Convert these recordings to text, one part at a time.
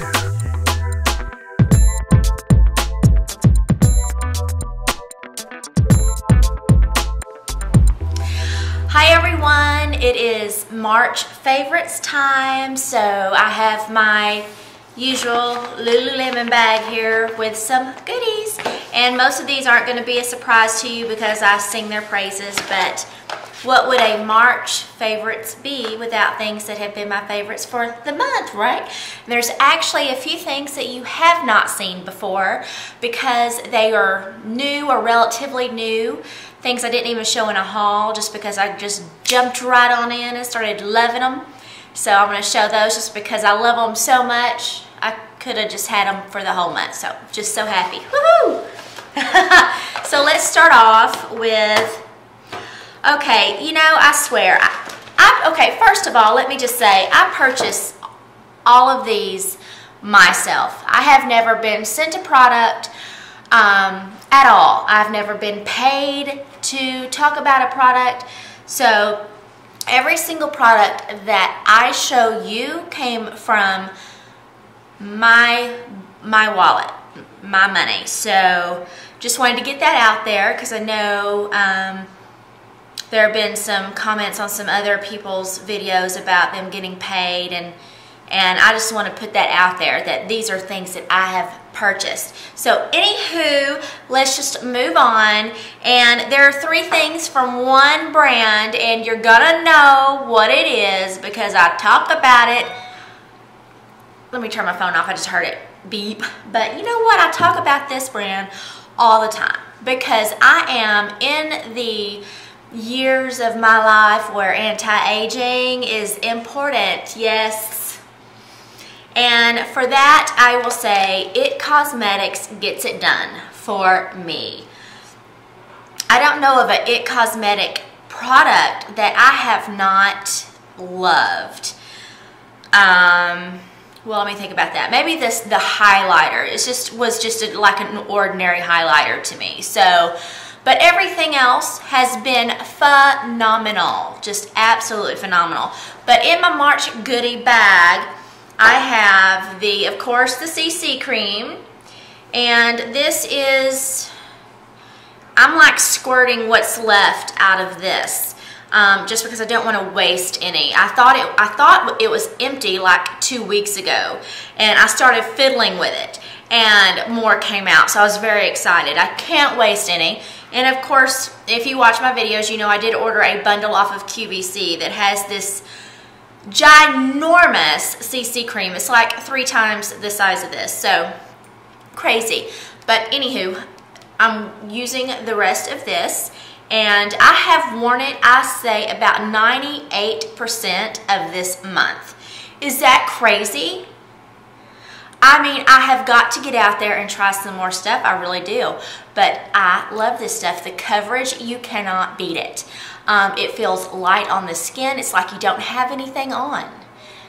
Hi everyone, it is March favorites time, so I have my usual Lululemon bag here with some goodies. And most of these aren't going to be a surprise to you because I sing their praises, but what would a March favorites be without things that have been my favorites for the month, right? And there's actually a few things that you have not seen before because they are new or relatively new. Things I didn't even show in a haul just because I just jumped right on in and started loving them. So I'm going to show those just because I love them so much. I could have just had them for the whole month. So just so happy. Woohoo! so let's start off with, okay, you know, I swear, I, I, okay, first of all, let me just say, I purchased all of these myself. I have never been sent a product um, at all. I've never been paid to talk about a product. So every single product that I show you came from my my wallet, my money. So just wanted to get that out there because I know um, there have been some comments on some other people's videos about them getting paid and and I just want to put that out there that these are things that I have purchased. So anywho, let's just move on. And there are three things from one brand and you're gonna know what it is because I talk about it. Let me turn my phone off, I just heard it beep. But you know what, I talk about this brand all the time because I am in the years of my life where anti-aging is important. Yes, and for that, I will say IT Cosmetics gets it done for me. I don't know of an IT Cosmetic product that I have not loved. Um, well, let me think about that. Maybe this the highlighter. It just was just a, like an ordinary highlighter to me. So, but everything else has been phenomenal. Just absolutely phenomenal. But in my March goodie bag, I have the, of course, the CC cream. And this is, I'm like squirting what's left out of this. Um, just because I don't want to waste any. I thought it I thought it was empty like two weeks ago and I started fiddling with it and more came out so I was very excited. I can't waste any and of course if you watch my videos you know I did order a bundle off of QVC that has this ginormous CC cream. It's like three times the size of this. So crazy. But anywho, I'm using the rest of this and I have worn it, I say, about 98% of this month. Is that crazy? I mean, I have got to get out there and try some more stuff. I really do. But I love this stuff. The coverage, you cannot beat it. Um, it feels light on the skin. It's like you don't have anything on.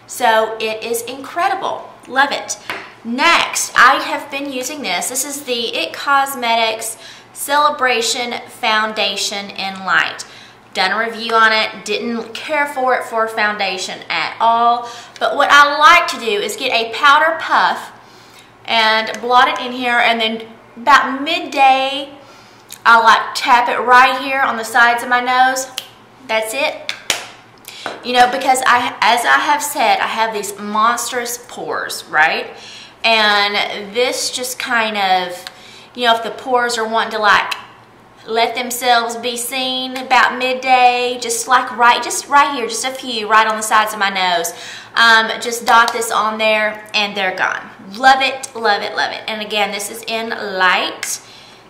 So it is incredible. Love it. Next, I have been using this. This is the IT Cosmetics Celebration Foundation in Light. Done a review on it, didn't care for it for foundation at all. But what I like to do is get a powder puff and blot it in here and then about midday I'll like tap it right here on the sides of my nose. That's it. You know, because I, as I have said, I have these monstrous pores, right? And this just kind of, you know, if the pores are wanting to like let themselves be seen about midday, just like right, just right here, just a few right on the sides of my nose. Um, just dot this on there and they're gone. Love it, love it, love it. And again, this is in light.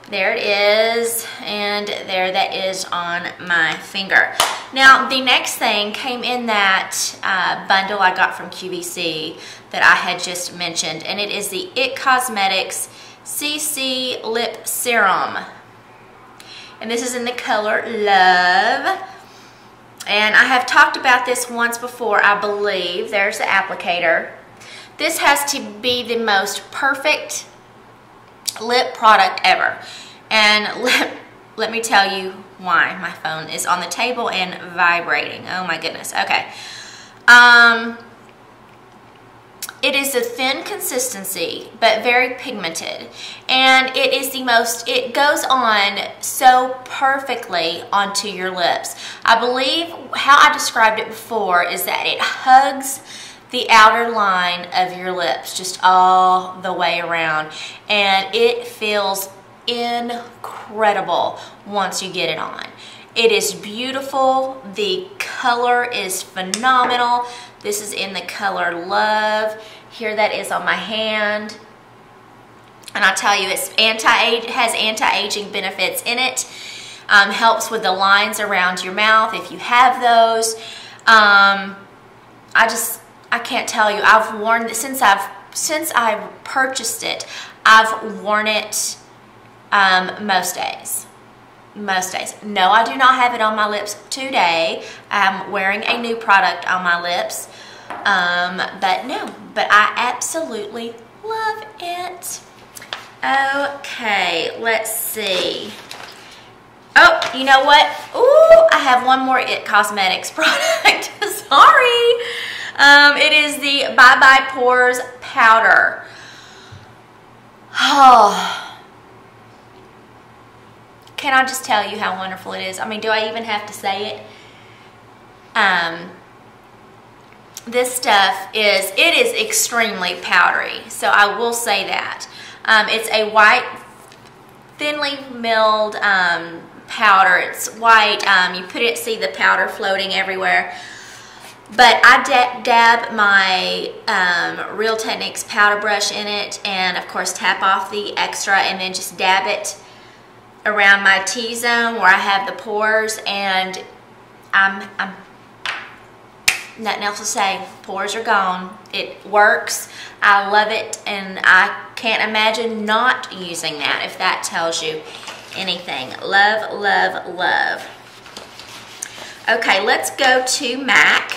There it is, and there that is on my finger. Now, the next thing came in that uh, bundle I got from QVC that I had just mentioned, and it is the IT Cosmetics CC Lip Serum. And this is in the color Love. And I have talked about this once before, I believe. There's the applicator. This has to be the most perfect lip product ever. And let, let me tell you why my phone is on the table and vibrating. Oh my goodness. Okay. Um, it is a thin consistency, but very pigmented. And it is the most, it goes on so perfectly onto your lips. I believe how I described it before is that it hugs the outer line of your lips just all the way around. And it feels incredible once you get it on. It is beautiful. The color is phenomenal. This is in the color Love. Here that is on my hand. And I tell you, it's anti has anti-aging benefits in it. Um, helps with the lines around your mouth if you have those. Um, I just, I can't tell you. I've worn this since I've since I've purchased it. I've worn it um, most days most days. No, I do not have it on my lips today. I'm wearing a new product on my lips. Um, but no, but I absolutely love it. Okay, let's see. Oh, you know what? Ooh, I have one more It Cosmetics product. Sorry. Um, it is the Bye Bye Pores Powder. Oh, can I just tell you how wonderful it is? I mean, do I even have to say it? Um, this stuff is, it is extremely powdery. So I will say that. Um, it's a white, thinly milled um, powder. It's white. Um, you put it, see the powder floating everywhere. But I dab, my um, Real Techniques powder brush in it and of course tap off the extra and then just dab it around my T-zone where I have the pores and I'm, I'm nothing else to say. Pores are gone. It works. I love it and I can't imagine not using that if that tells you anything. Love, love, love. Okay, let's go to MAC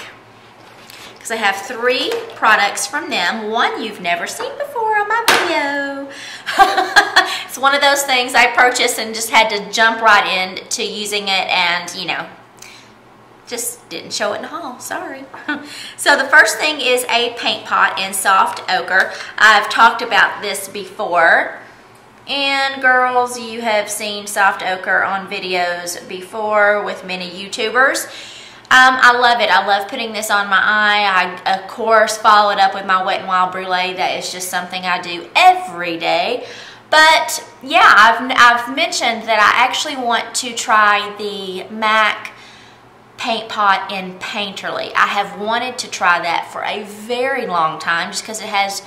because I have three products from them. One you've never seen before on my video. it's one of those things I purchased and just had to jump right into using it and, you know, just didn't show it in the haul, sorry. so the first thing is a paint pot in soft ochre. I've talked about this before. And girls, you have seen soft ochre on videos before with many YouTubers. Um, I love it. I love putting this on my eye. I, of course, follow it up with my Wet n Wild Brulee. That is just something I do every day. But yeah, I've, I've mentioned that I actually want to try the MAC paint pot in Painterly. I have wanted to try that for a very long time just because it has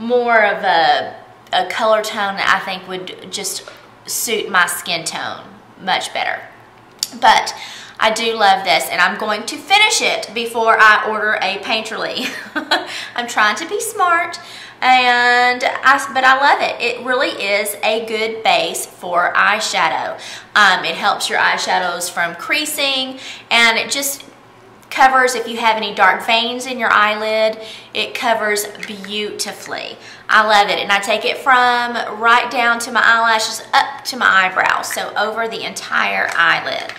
more of a, a color tone that I think would just suit my skin tone much better. But I do love this and I'm going to finish it before I order a Painterly. I'm trying to be smart and I, but I love it. It really is a good base for eyeshadow. Um, it helps your eyeshadows from creasing and it just covers if you have any dark veins in your eyelid it covers beautifully I love it and I take it from right down to my eyelashes up to my eyebrows so over the entire eyelid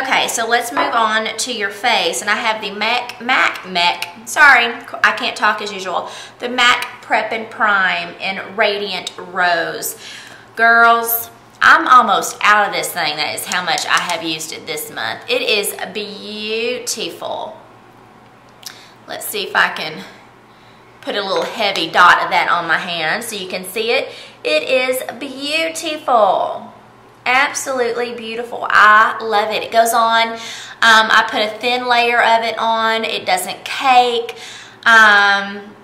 Okay, so let's move on to your face. And I have the MAC, MAC, MAC, sorry, I can't talk as usual. The MAC Prep and Prime in Radiant Rose. Girls, I'm almost out of this thing. That is how much I have used it this month. It is beautiful. Let's see if I can put a little heavy dot of that on my hand so you can see it. It is beautiful absolutely beautiful. I love it. It goes on. Um, I put a thin layer of it on. It doesn't cake. Um,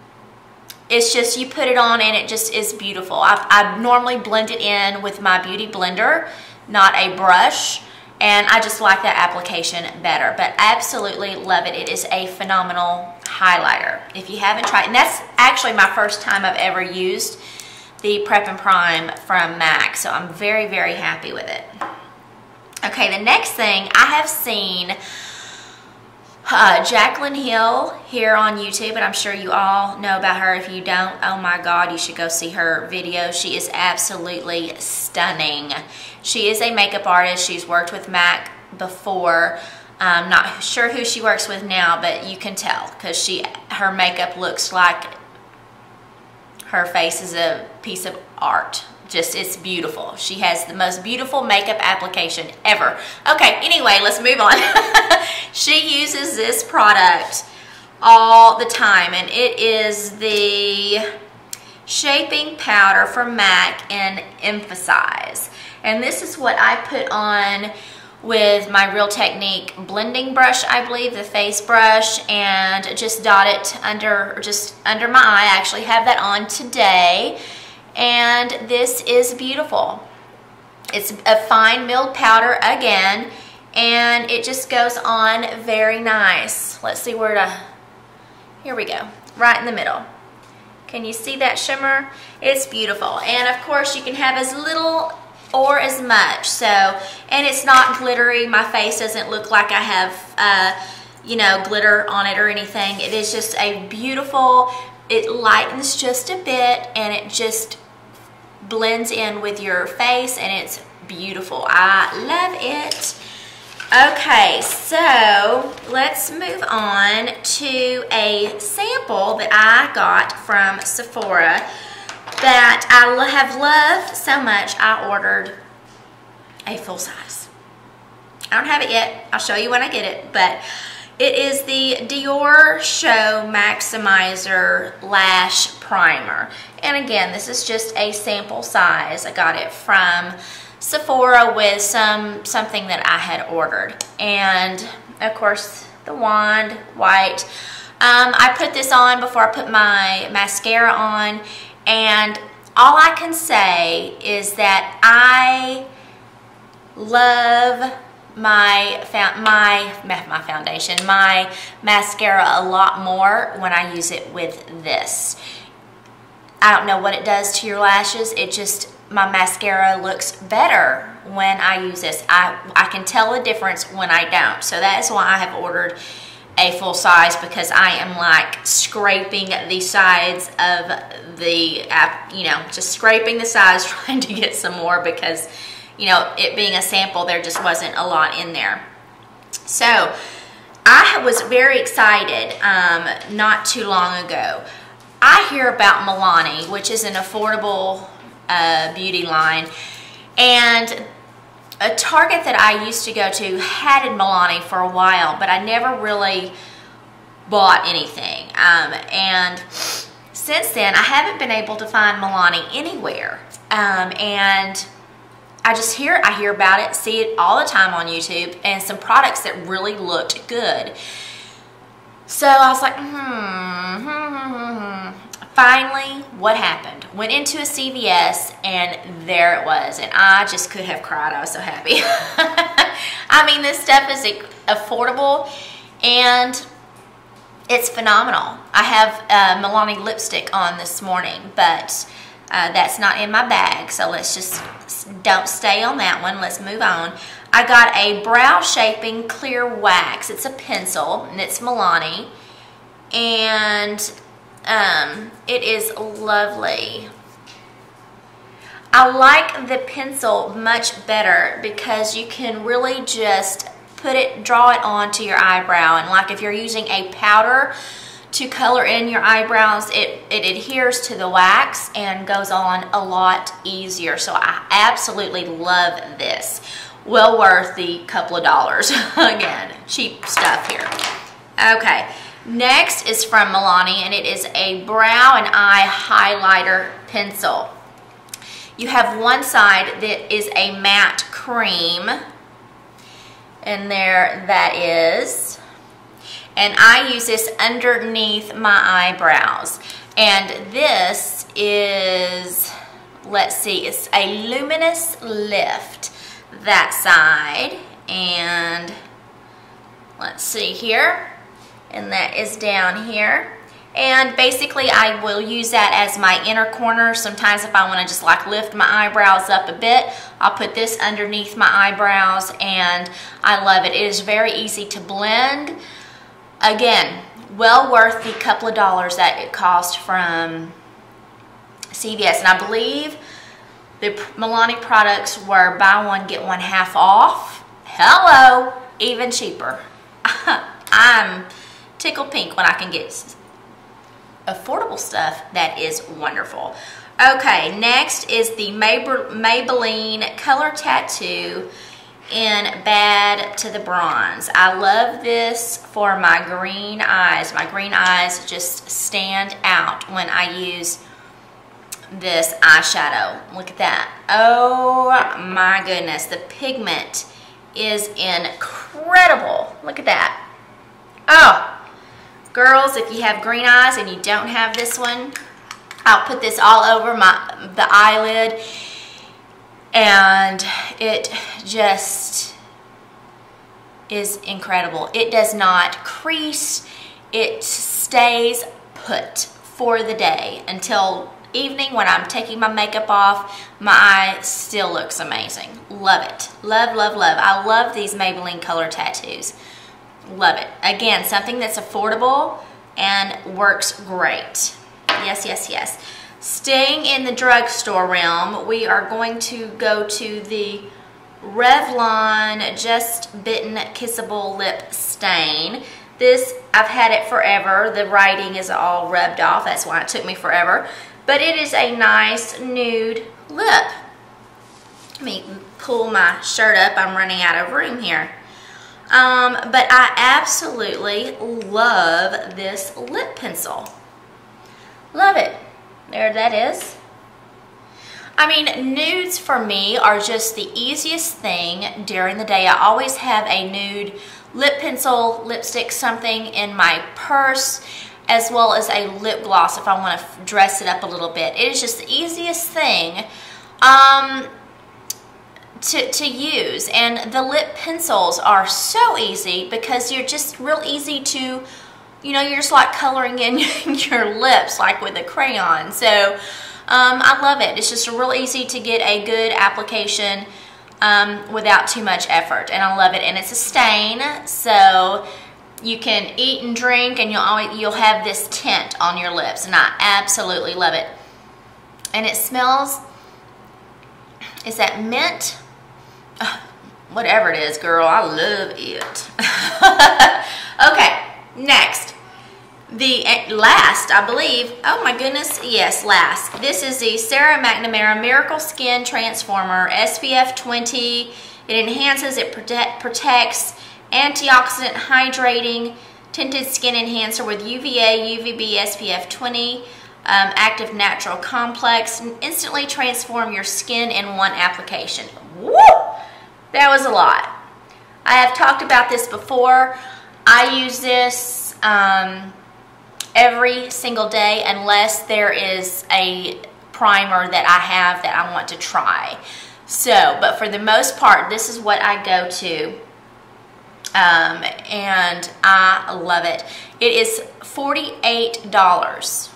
it's just you put it on and it just is beautiful. I, I normally blend it in with my beauty blender, not a brush. And I just like that application better. But absolutely love it. It is a phenomenal highlighter. If you haven't tried, and that's actually my first time I've ever used the Prep and Prime from MAC. So I'm very, very happy with it. Okay, the next thing I have seen uh, Jaclyn Hill here on YouTube, and I'm sure you all know about her. If you don't, oh my God, you should go see her video. She is absolutely stunning. She is a makeup artist. She's worked with MAC before. I'm not sure who she works with now, but you can tell because she her makeup looks like her face is a piece of art. Just, it's beautiful. She has the most beautiful makeup application ever. Okay, anyway, let's move on. she uses this product all the time, and it is the shaping powder from MAC in Emphasize. And this is what I put on with my Real Technique blending brush, I believe, the face brush, and just dot it under, just under my eye. I actually have that on today, and this is beautiful. It's a fine milled powder again, and it just goes on very nice. Let's see where to, here we go, right in the middle. Can you see that shimmer? It's beautiful. And of course you can have as little or as much. So, and it's not glittery. My face doesn't look like I have, uh, you know, glitter on it or anything. It is just a beautiful, it lightens just a bit and it just blends in with your face and it's beautiful. I love it. Okay, so let's move on to a sample that I got from Sephora that I have loved so much, I ordered a full size. I don't have it yet. I'll show you when I get it, but it is the Dior Show Maximizer Lash Primer. And again, this is just a sample size. I got it from Sephora with some something that I had ordered. And of course, the wand, white. Um, I put this on before I put my mascara on and all I can say is that I love my my my foundation, my mascara a lot more when I use it with this. I don't know what it does to your lashes. It just my mascara looks better when I use this. I I can tell a difference when I don't. So that is why I have ordered a full size because I am like scraping the sides of the, you know, just scraping the sides trying to get some more because, you know, it being a sample, there just wasn't a lot in there. So I was very excited um, not too long ago. I hear about Milani, which is an affordable uh, beauty line, and a Target that I used to go to had in Milani for a while, but I never really bought anything. Um, and since then, I haven't been able to find Milani anywhere. Um, and I just hear, I hear about it, see it all the time on YouTube, and some products that really looked good. So I was like, hmm, hmm, hmm, hmm finally, what happened? Went into a CVS and there it was. And I just could have cried. I was so happy. I mean, this stuff is affordable and it's phenomenal. I have uh, Milani lipstick on this morning, but uh, that's not in my bag. So let's just don't stay on that one. Let's move on. I got a brow shaping clear wax. It's a pencil and it's Milani. And um, it is lovely. I like the pencil much better because you can really just put it, draw it onto your eyebrow. And like if you're using a powder to color in your eyebrows, it, it adheres to the wax and goes on a lot easier. So I absolutely love this. Well worth the couple of dollars. Again, cheap stuff here. Okay. Next is from Milani and it is a brow and eye highlighter pencil. You have one side that is a matte cream and there that is. And I use this underneath my eyebrows. And this is, let's see, it's a luminous lift that side. And let's see here and that is down here. And basically I will use that as my inner corner. Sometimes if I want to just like lift my eyebrows up a bit, I'll put this underneath my eyebrows and I love it. It is very easy to blend. Again, well worth the couple of dollars that it cost from CVS. And I believe the Milani products were buy one, get one half off. Hello, even cheaper. I'm tickle pink when I can get affordable stuff, that is wonderful. Okay, next is the Maybelline Color Tattoo in Bad to the Bronze. I love this for my green eyes. My green eyes just stand out when I use this eyeshadow. Look at that. Oh my goodness. The pigment is incredible. Look at that. Oh, girls, if you have green eyes and you don't have this one, I'll put this all over my the eyelid and it just is incredible. It does not crease. It stays put for the day until evening when I'm taking my makeup off. My eye still looks amazing. Love it. Love, love, love. I love these Maybelline color tattoos. Love it. Again, something that's affordable and works great. Yes, yes, yes. Staying in the drugstore realm, we are going to go to the Revlon Just Bitten Kissable Lip Stain. This, I've had it forever. The writing is all rubbed off. That's why it took me forever. But it is a nice nude lip. Let me pull my shirt up. I'm running out of room here. Um, but I absolutely love this lip pencil. Love it. There that is. I mean, nudes for me are just the easiest thing during the day. I always have a nude lip pencil, lipstick, something in my purse, as well as a lip gloss if I want to dress it up a little bit. It is just the easiest thing um, to, to use. And the lip pencils are so easy because you're just real easy to you know, you're just like coloring in your lips like with a crayon. So um, I love it. It's just real easy to get a good application um, without too much effort. And I love it. And it's a stain, so you can eat and drink and you'll, always, you'll have this tint on your lips. And I absolutely love it. And it smells, is that mint? whatever it is, girl, I love it. okay. Next, the eh, last, I believe, oh my goodness, yes, last. This is the Sarah McNamara Miracle Skin Transformer SPF 20. It enhances, it protect, protects, antioxidant hydrating, tinted skin enhancer with UVA, UVB, SPF 20, um, active natural complex, instantly transform your skin in one application. Woo! That was a lot. I have talked about this before. I use this um, every single day unless there is a primer that I have that I want to try. So, but for the most part, this is what I go to. Um, and I love it. It is $48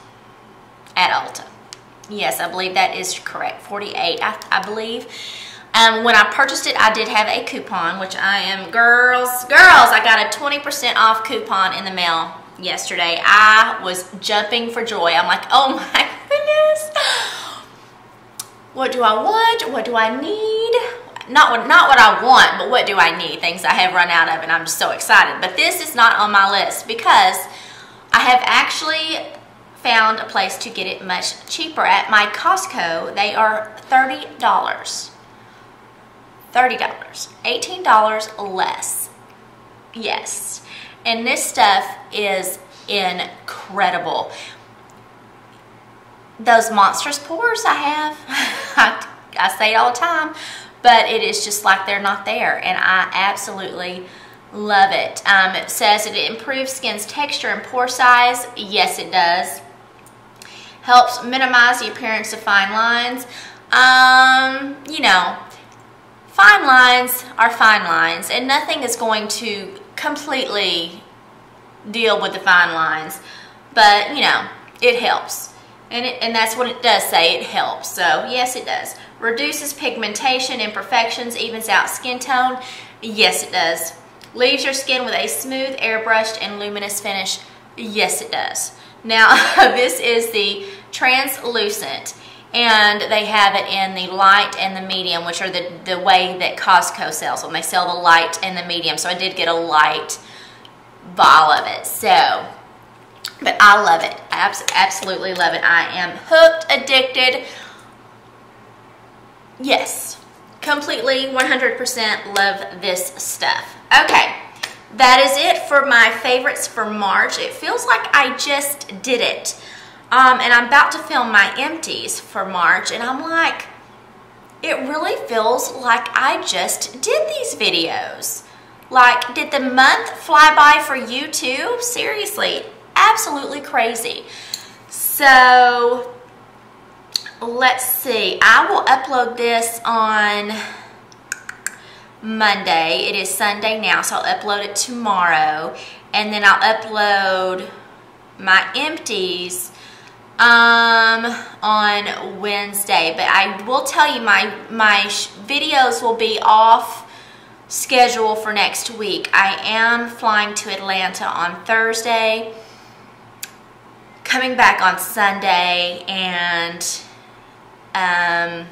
at Ulta. Yes, I believe that is correct. 48 I, I believe. Um, when I purchased it, I did have a coupon, which I am, girls, girls, I got a 20% off coupon in the mail yesterday. I was jumping for joy. I'm like, oh my goodness. What do I want? What do I need? Not what, not what I want, but what do I need? Things I have run out of and I'm just so excited. But this is not on my list because I have actually found a place to get it much cheaper. At my Costco, they are $30. $30, $18 less. Yes. And this stuff is incredible. Those monstrous pores I have, I, I say it all the time, but it is just like they're not there. And I absolutely love it. Um, it says it improves skin's texture and pore size. Yes, it does. Helps minimize the appearance of fine lines. Um, you know, fine lines are fine lines and nothing is going to completely deal with the fine lines but you know it helps. And, it, and that's what it does say it helps. So yes it does. Reduces pigmentation imperfections evens out skin tone. Yes it does. Leaves your skin with a smooth airbrushed and luminous finish. Yes it does. Now this is the translucent and they have it in the light and the medium, which are the, the way that Costco sells them. They sell the light and the medium, so I did get a light ball of it. So, But I love it. I absolutely love it. I am hooked, addicted. Yes, completely 100% love this stuff. Okay, that is it for my favorites for March. It feels like I just did it. Um, and I'm about to film my empties for March and I'm like, it really feels like I just did these videos. Like, did the month fly by for you too? Seriously, absolutely crazy. So, let's see. I will upload this on Monday. It is Sunday now, so I'll upload it tomorrow. And then I'll upload my empties um, on Wednesday. But I will tell you, my, my videos will be off schedule for next week. I am flying to Atlanta on Thursday, coming back on Sunday, and um,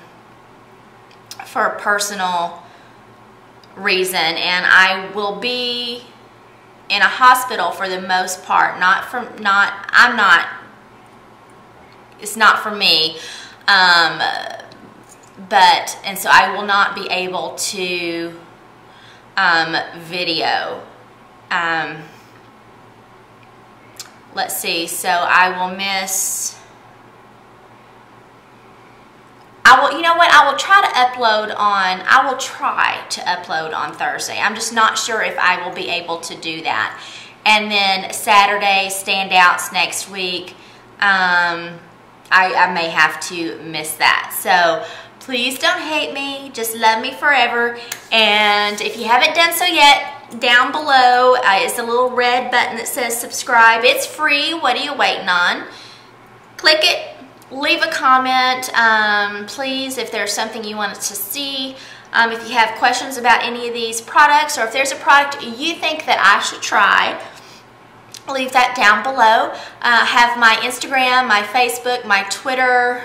for a personal reason. And I will be in a hospital for the most part. Not from, not, I'm not, it's not for me. Um, but, and so I will not be able to um, video. Um, let's see, so I will miss, I will, you know what, I will try to upload on, I will try to upload on Thursday. I'm just not sure if I will be able to do that. And then Saturday, standouts next week, um, I, I may have to miss that. So please don't hate me. Just love me forever. And if you haven't done so yet, down below uh, is a little red button that says subscribe. It's free. What are you waiting on? Click it. Leave a comment. Um, please, if there's something you want to see. Um, if you have questions about any of these products or if there's a product you think that I should try, leave that down below. Uh, have my Instagram, my Facebook, my Twitter,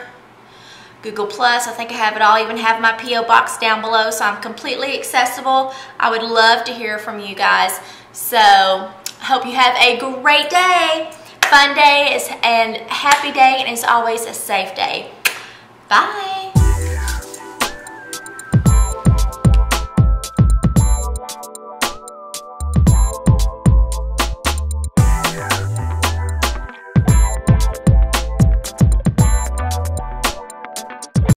Google Plus. I think I have it all. I even have my P.O. box down below, so I'm completely accessible. I would love to hear from you guys. So, hope you have a great day, fun day, and happy day, and as always, a safe day. Bye.